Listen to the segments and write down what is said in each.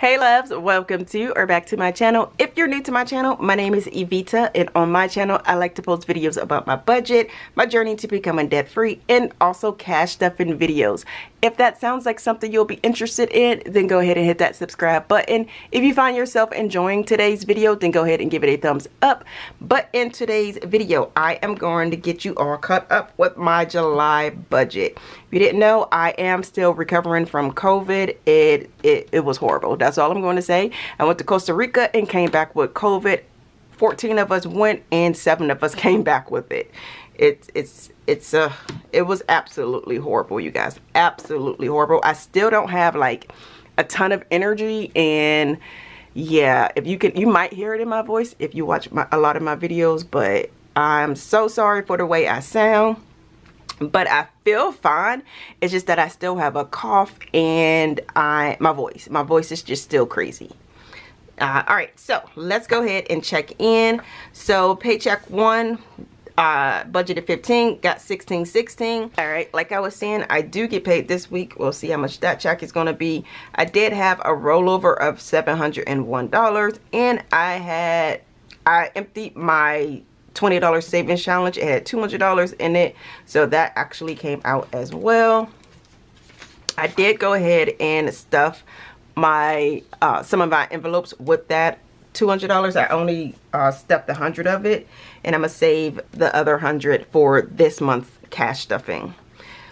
Hey loves, welcome to or back to my channel. If you're new to my channel, my name is Evita and on my channel I like to post videos about my budget, my journey to becoming debt free, and also cash stuffing videos. If that sounds like something you'll be interested in, then go ahead and hit that subscribe button. If you find yourself enjoying today's video, then go ahead and give it a thumbs up. But in today's video, I am going to get you all caught up with my July budget. If you didn't know, I am still recovering from COVID. It, it, it was horrible. That's all I'm going to say. I went to Costa Rica and came back with COVID. 14 of us went and 7 of us came back with it. It's, it's, it's uh it was absolutely horrible you guys absolutely horrible i still don't have like a ton of energy and yeah if you can you might hear it in my voice if you watch my, a lot of my videos but i'm so sorry for the way i sound but I feel fine. It's just that I still have a cough and I my voice. My voice is just still crazy. Uh, all right, so let's go ahead and check in. So paycheck one uh, budgeted 15 got 16 16 all right like i was saying i do get paid this week. We'll see how much that check is going to be. I did have a rollover of 701 dollars and i had i emptied my $20 savings challenge. It had $200 in it so that actually came out as well. I did go ahead and stuff my uh, some of my envelopes with that $200 I only uh, stuffed a hundred of it and I'm gonna save the other hundred for this month's cash stuffing.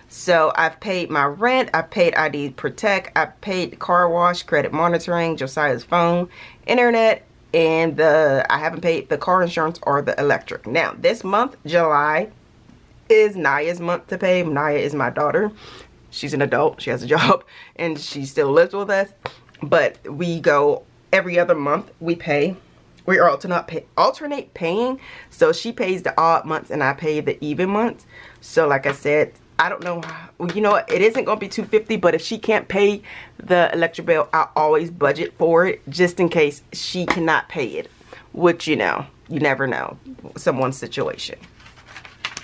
So I've paid my rent I paid ID Protect I paid car wash credit monitoring Josiah's phone internet and the I haven't paid the car insurance or the electric. Now this month July is Naya's month to pay. Naya is my daughter. She's an adult. She has a job and she still lives with us. But we go every other month we pay. We alternate pay, alternate paying. So she pays the odd months and I pay the even months. So like I said I don't know you know it isn't gonna be 250 but if she can't pay the electric bill I always budget for it just in case she cannot pay it which you know you never know. Someone's situation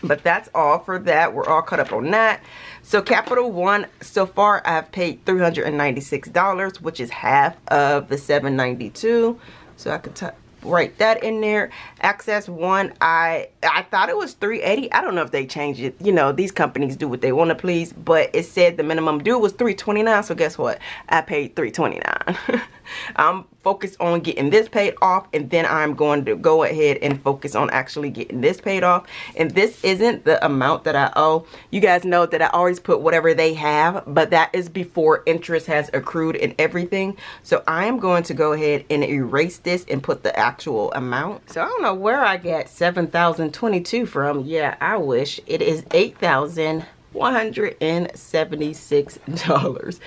but that's all for that. We're all caught up on that. So Capital One, so far I've paid $396, which is half of the 792 So I could write that in there. Access One, I I thought it was 380 I don't know if they changed it. You know, these companies do what they want to please, but it said the minimum due was 329 so guess what? I paid 329 I'm focused on getting this paid off and then I'm going to go ahead and focus on actually getting this paid off. And this isn't the amount that I owe. You guys know that I always put whatever they have, but that is before interest has accrued and everything. So I am going to go ahead and erase this and put the actual amount. So I don't know where I get 7,022 from. Yeah, I wish. It is $8,176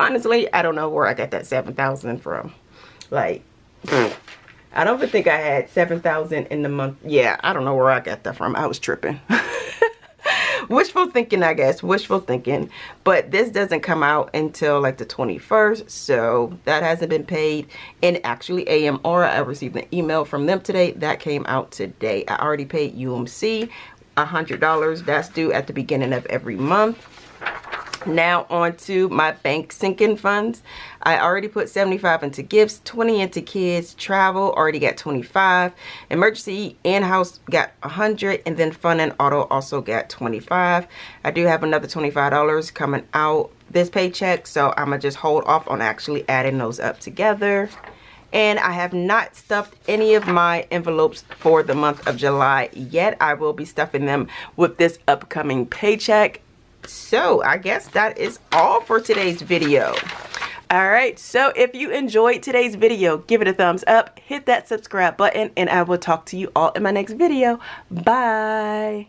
honestly, I don't know where I got that 7,000 from. Like, I don't even think I had 7,000 in the month. Yeah, I don't know where I got that from. I was tripping. Wishful thinking, I guess. Wishful thinking. But this doesn't come out until like the 21st. So that hasn't been paid. And actually, AMR, I received an email from them today. That came out today. I already paid UMC a $100. That's due at the beginning of every month now on to my bank sinking funds. I already put 75 into gifts 20 into kids travel already got 25 emergency in-house got 100 and then fun and auto also got 25 i do have another 25 dollars coming out this paycheck so i'm gonna just hold off on actually adding those up together. And I have not stuffed any of my envelopes for the month of July yet. I will be stuffing them with this upcoming paycheck so I guess that is all for today's video. Alright, so if you enjoyed today's video, give it a thumbs up, hit that subscribe button, and I will talk to you all in my next video. Bye!